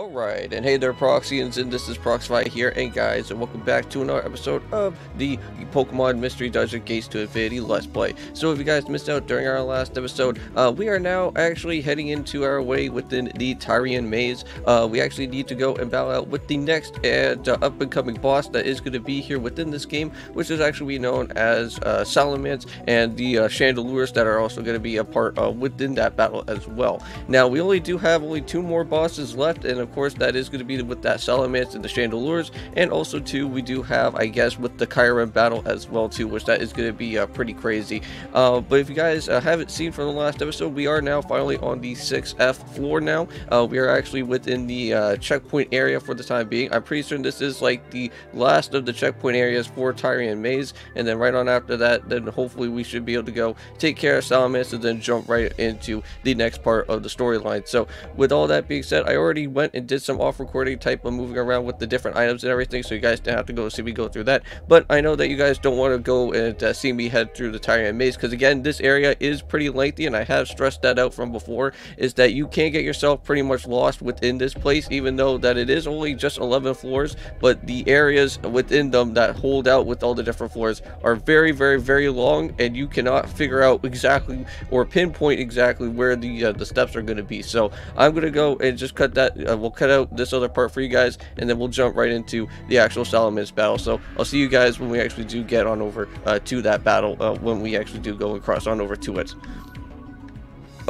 Alright, and hey there Proxians, and this is Proxify here, and guys, and welcome back to another episode of the Pokemon Mystery Dungeon Gates to Infinity Let's Play. So if you guys missed out during our last episode, uh, we are now actually heading into our way within the Tyrian Maze. Uh, we actually need to go and battle out with the next and uh, up-and-coming boss that is going to be here within this game, which is actually known as uh, Salamence, and the uh, Chandelures that are also going to be a part uh, within that battle as well. Now, we only do have only two more bosses left, and of of course, that is going to be with that Salamence and the Chandelures, and also too, we do have, I guess, with the Kyurem battle as well too, which that is going to be uh, pretty crazy. Uh, but if you guys uh, haven't seen from the last episode, we are now finally on the 6F floor now. Uh, we are actually within the uh, checkpoint area for the time being. I'm pretty certain this is like the last of the checkpoint areas for Tyrian Maze, and then right on after that, then hopefully we should be able to go take care of Salamence and then jump right into the next part of the storyline. So with all that being said, I already went and did some off-recording type of moving around with the different items and everything, so you guys don't have to go see me go through that. But I know that you guys don't want to go and uh, see me head through the Tyrian Maze, because again, this area is pretty lengthy, and I have stressed that out from before, is that you can't get yourself pretty much lost within this place, even though that it is only just 11 floors, but the areas within them that hold out with all the different floors are very, very, very long, and you cannot figure out exactly or pinpoint exactly where the uh, the steps are going to be. So I'm going to go and just cut that, uh, we'll cut out this other part for you guys, and then we'll jump right into the actual Salamence battle. So I'll see you guys when we actually do get on over uh, to that battle, uh, when we actually do go and cross on over to it.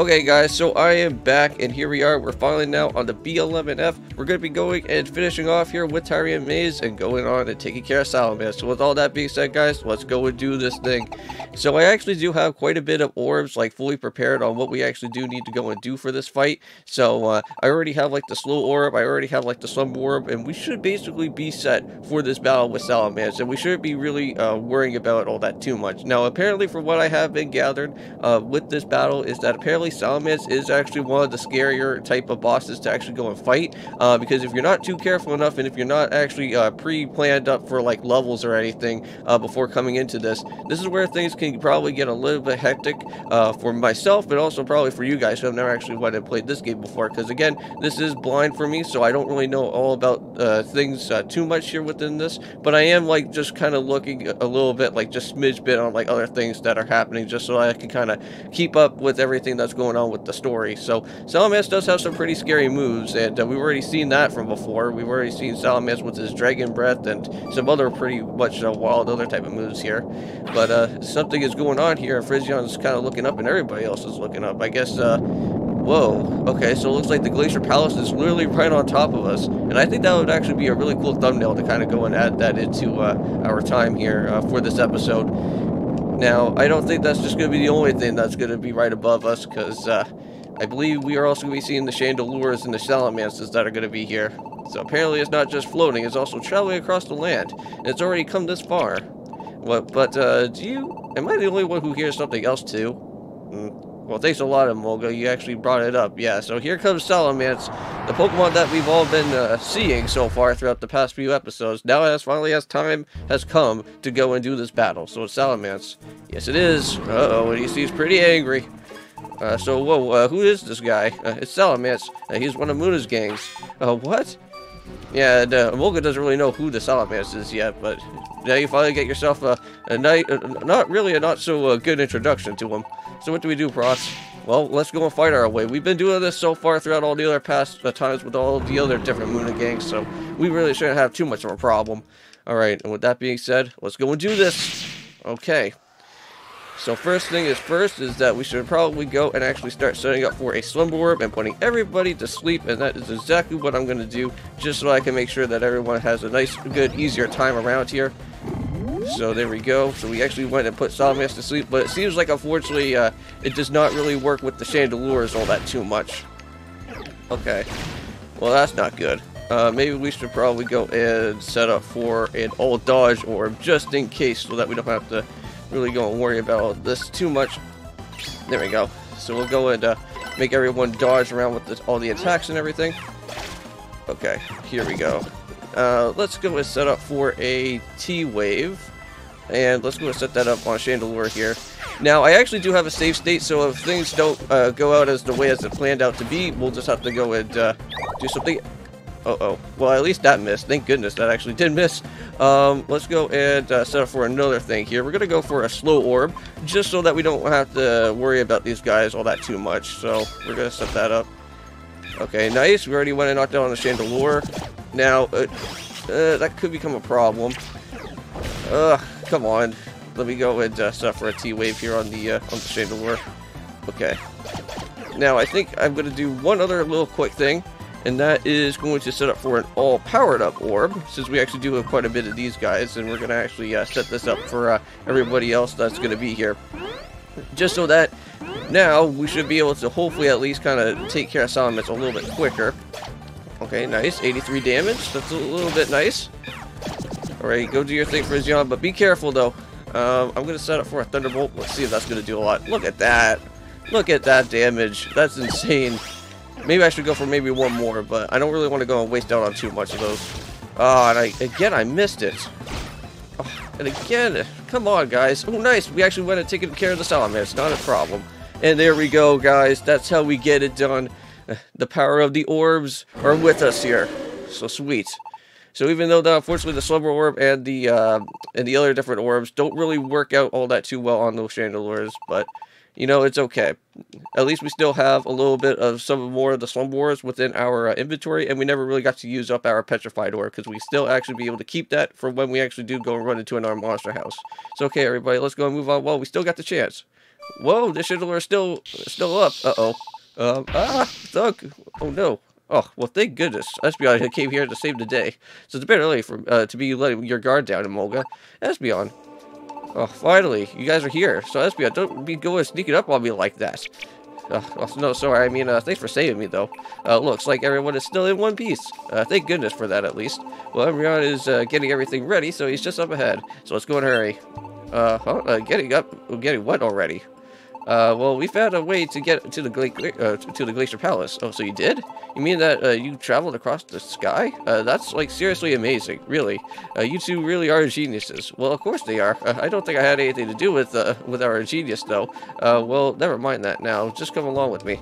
Okay guys, so I am back and here we are. We're finally now on the B11F. We're going to be going and finishing off here with Tyrian Maze and going on and taking care of Salamence. So with all that being said guys, let's go and do this thing. So I actually do have quite a bit of orbs like fully prepared on what we actually do need to go and do for this fight. So uh, I already have like the slow orb, I already have like the slumber orb, and we should basically be set for this battle with Salamence. And we shouldn't be really uh, worrying about all that too much. Now apparently from what I have been gathered uh, with this battle is that apparently Salamence is actually one of the scarier type of bosses to actually go and fight uh, because if you're not too careful enough and if you're not actually uh, pre-planned up for like levels or anything uh, before coming into this, this is where things can probably get a little bit hectic uh, for myself but also probably for you guys who have never actually went and played this game before because again, this is blind for me so I don't really know all about uh, things uh, too much here within this, but I am like just kind of looking a little bit like just smidge bit on like other things that are happening just so I can kind of keep up with everything that's going on with the story. So Salamence does have some pretty scary moves, and uh, we've already seen that from before. We've already seen Salamence with his Dragon Breath and some other pretty much uh, wild other type of moves here. But uh, something is going on here, and Friezaion's kind of looking up, and everybody else is looking up. I guess, uh, whoa, okay, so it looks like the Glacier Palace is literally right on top of us, and I think that would actually be a really cool thumbnail to kind of go and add that into uh, our time here uh, for this episode. Now, I don't think that's just going to be the only thing that's going to be right above us, because uh, I believe we are also going to be seeing the Chandelures and the Salamences that are going to be here. So apparently it's not just floating, it's also traveling across the land. And it's already come this far. What, but, uh, do you... Am I the only one who hears something else, too? Mm. Well, thanks a lot, Emolga. You actually brought it up. Yeah, so here comes Salamence, the Pokemon that we've all been uh, seeing so far throughout the past few episodes. Now, as finally as time has come to go and do this battle. So it's Salamence. Yes, it is. Uh-oh, and he seems pretty angry. Uh, so, whoa, uh, who is this guy? Uh, it's Salamence. Uh, he's one of Muna's gangs. Uh, what? Yeah, and, uh, doesn't really know who the Salamence is yet, but now you finally get yourself a, a night, uh, not really a not so uh, good introduction to him. So what do we do, Pross? Well, let's go and fight our way. We've been doing this so far throughout all the other past uh, times with all the other different Muna gangs, so we really shouldn't have too much of a problem. Alright, and with that being said, let's go and do this. Okay. So first thing is first is that we should probably go and actually start setting up for a slumber orb and putting everybody to sleep and that is exactly what I'm going to do just so I can make sure that everyone has a nice, good, easier time around here. So there we go. So we actually went and put Salamence to sleep, but it seems like unfortunately uh, it does not really work with the chandeliers all that too much. Okay. Well, that's not good. Uh, maybe we should probably go and set up for an old dodge orb just in case so that we don't have to really go and worry about this too much. There we go. So we'll go and uh, make everyone dodge around with this, all the attacks and everything. Okay, here we go. Uh, let's go and set up for a T-Wave. And let's go and set that up on Chandelure here. Now, I actually do have a save state, so if things don't uh, go out as the way as it planned out to be, we'll just have to go and uh, do something Uh-oh. Well, at least that missed. Thank goodness that actually did miss. Um, let's go and uh, set up for another thing here. We're going to go for a slow orb, just so that we don't have to worry about these guys all that too much. So we're going to set that up. Okay, nice. We already went and knocked down the Chandelure. Now, uh, uh, that could become a problem. Ugh, come on. Let me go and uh, set for a T-Wave here on the, uh, on the Chandelure. Okay. Now, I think I'm going to do one other little quick thing and that is going to set up for an all powered up orb since we actually do have quite a bit of these guys and we're going to actually uh, set this up for uh, everybody else that's going to be here just so that now we should be able to hopefully at least kind of take care of Salamence a little bit quicker okay nice 83 damage that's a little bit nice alright go do your thing for Zion but be careful though um, I'm to set up for a Thunderbolt let's see if that's to do a lot look at that look at that damage that's insane Maybe I should go for maybe one more, but I don't really want to go and waste out on too much of those. Oh, and I, again, I missed it. Oh, and again, come on, guys. Oh, nice. We actually went and taken care of the Salamence. Not a problem. And there we go, guys. That's how we get it done. The power of the orbs are with us here. So sweet. So even though, the, unfortunately, the Slumber Orb and the uh, and the other different orbs don't really work out all that too well on those Chandelures, but you know, it's okay. At least we still have a little bit of some more of the Slumber Orbs within our uh, inventory, and we never really got to use up our Petrified Orb, because we still actually be able to keep that for when we actually do go run into another monster house. So, okay, everybody, let's go and move on. Well, we still got the chance. Whoa, this Chandelier is still, still up. Uh-oh. Um, ah, thug. Oh, no. Oh, well, thank goodness. Espeon came here to save the day. So it's a bit early for uh, to be letting your guard down, Emolga. Espeon, Oh, finally, you guys are here. So Espeon, don't be going sneaking up on me like that. Uh, no, sorry, I mean, uh, thanks for saving me, though. Uh, looks like everyone is still in one piece. Uh, thank goodness for that, at least. Well, Umbreon is uh, getting everything ready, so he's just up ahead. So let's go and hurry. Uh, huh? uh getting up, getting what already? Well, we found a way to get to the Gla to the Glacier Palace. Oh, so you did? You mean that uh, you traveled across the sky? Uh, that's like seriously amazing, really. Uh, you two really are geniuses. Well, of course they are. Uh, I don't think I had anything to do with uh, with our genius, though. Uh, well, never mind that now. Just come along with me.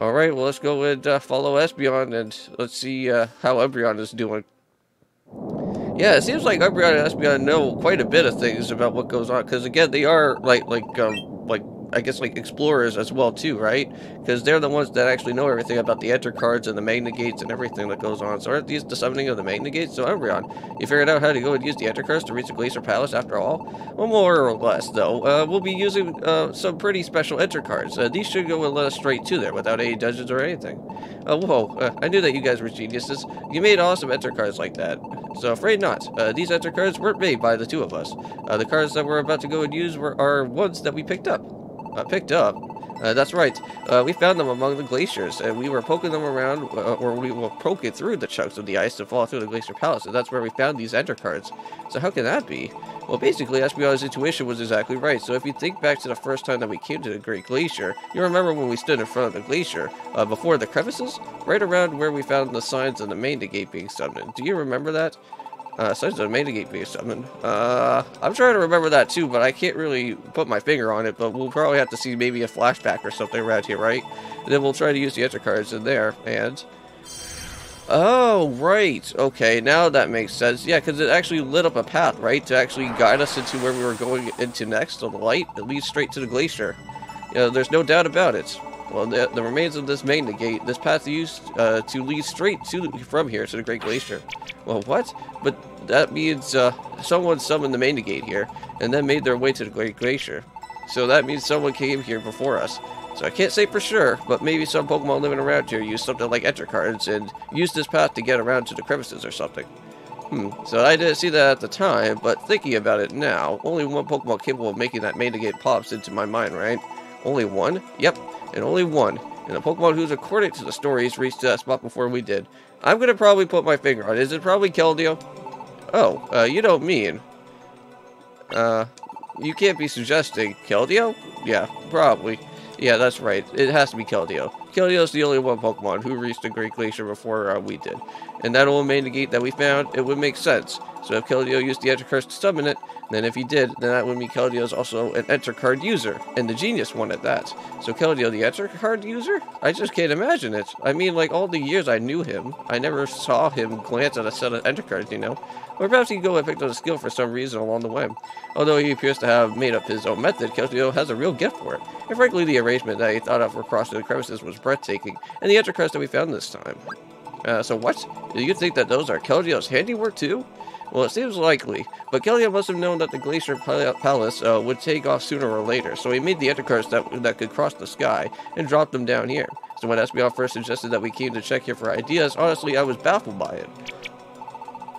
All right, well, let's go and follow Espeon and let's see how Umbreon is doing. Yeah, it seems like Umbreon and Espeon know quite a bit of things about what goes on, because again, they are like like um, like I guess like explorers as well too, right? Because they're the ones that actually know everything about the enter cards and the magna gates and everything that goes on. So aren't these the summoning of the magna gates? So Umbreon, you figured out how to go and use the enter cards to reach the Glacier Palace after all? Well, more or less though. Uh, we'll be using uh, some pretty special enter cards. Uh, these should go and let us straight to there without any dungeons or anything. Uh, whoa, uh, I knew that you guys were geniuses. You made awesome enter cards like that. So afraid not. Uh, these enter cards weren't made by the two of us. the cards that we're about to go and use were, are ones that we picked up uh, picked up. Uh, that's right. Uh, we found them among the glaciers, and we were poking them around, uh, or we were poking through the chunks of the ice to fall through the Glacier Palace, and that's where we found these enter cards. So how can that be? Well, basically, Espeon's intuition was exactly right. So if you think back to the first time that we came to the Great Glacier, you remember when we stood in front of the glacier, uh, before the crevices? Right around where we found the signs of the main gate being summoned. Do you remember that? Uh, such a main gate being summoned. Uh, I'm trying to remember that too, but I can't really put my finger on it, but we'll probably have to see maybe a flashback or something around here, right? And then we'll try to use the enter cards in there, and... Oh, right. Okay, now that makes sense. Yeah, because it actually lit up a path, right? To actually guide us into where we were going into next. So the light, it leads straight to the glacier. You know, there's no doubt about it. Well, the, the remains of this main gate, this path used uh, to lead straight to from here to the Great Glacier. Well, what? But that means uh, someone summoned the main gate here, and then made their way to the Great Glacier. So that means someone came here before us. So I can't say for sure, but maybe some Pokemon living around here used something like Enter cards and used this path to get around to the crevices or something. Hmm, so I didn't see that at the time, but thinking about it now, only one Pokemon capable of making that main gate pops into my mind, right? Only one? Yep, and only one. And the Pokemon who's, according to the stories, reached that spot before we did. I'm to probably put my finger on it. Is it probably Keldeo? Oh, uh, you don't mean. Uh, you can't be suggesting Keldeo? Yeah, probably. Yeah, that's right. It has to be Keldeo. Keldeo's the only one Pokemon who reached the Great Glacier before uh, we did. And that old main gate that we found, it would make sense. So if Keldeo used the Enter cards to summon it, then if he did, then that would mean Keldeo is also an Enter card user, and the genius one at that. So Keldeo, the Enter card user? I just can't imagine it. I mean, like all the years I knew him, I never saw him glance at a set of Enter cards, you know? Or perhaps he go and picked up a skill for some reason along the way. Although he appears to have made up his own method, Keldeo has a real gift for it. And frankly, the arrangement that he thought of for crossing the crevices was breathtaking, and the Enter cards that we found this time. Uh, so what? Do you think that those are Keldeo's handiwork too? Well, it seems likely, but Keldeo must have known that the Glacier Palace uh, would take off sooner or later, so he made the Enter cards that, that could cross the sky and dropped them down here. So when Espeon first suggested that we came to check here for ideas, honestly, I was baffled by it.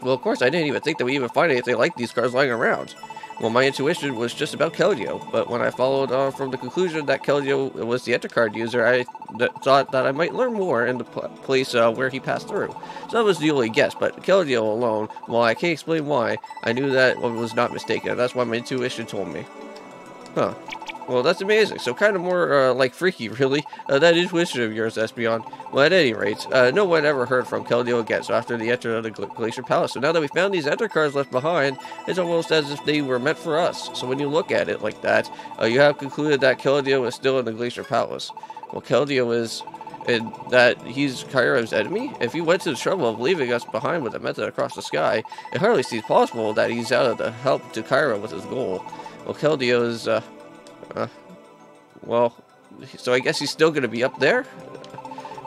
Well, of course, I didn't even think that we even find anything like these cars lying around. Well, my intuition was just about Keldeo, but when I followed on from the conclusion that Keldeo was the Entercard user, I th thought that I might learn more in the place uh, where he passed through. So that was the only guess, but Keldeo alone, while I can't explain why, I knew that I was not mistaken. That's why my intuition told me. Huh. Well, that's amazing. So kind of more uh, like freaky, really. Uh, that intuition of yours, Espeon. Well, at any rate, uh, no one ever heard from Keldeo again, so after the enter of the Glacier Palace. So now that we found these enter cards left behind, it's almost as if they were meant for us. So when you look at it like that, uh, you have concluded that Keldeo is still in the Glacier Palace. Well, Keldeo is and that he's Kyra's enemy? If he went to the trouble of leaving us behind with a method across the sky, it hardly seems possible that he's out of the help to Kyra with his goal. Well, Keldeo is, uh, well, so I guess he's still going to be up there?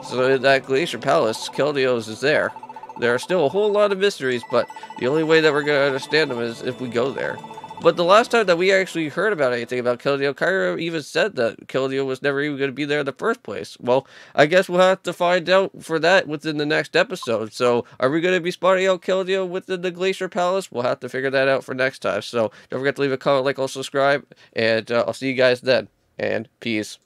So that Glacier Palace, Keldeo's is there. There are still a whole lot of mysteries, but the only way that we're going to understand them is if we go there. But the last time that we actually heard about anything about Keldeo, Kyra even said that Keldeo was never even going to be there in the first place. Well, I guess we'll have to find out for that within the next episode. So, are we going to be spotting out Keldeo within the Glacier Palace? We'll have to figure that out for next time. So, don't forget to leave a comment, like, or subscribe, and uh, I'll see you guys then. And peace.